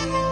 Bye.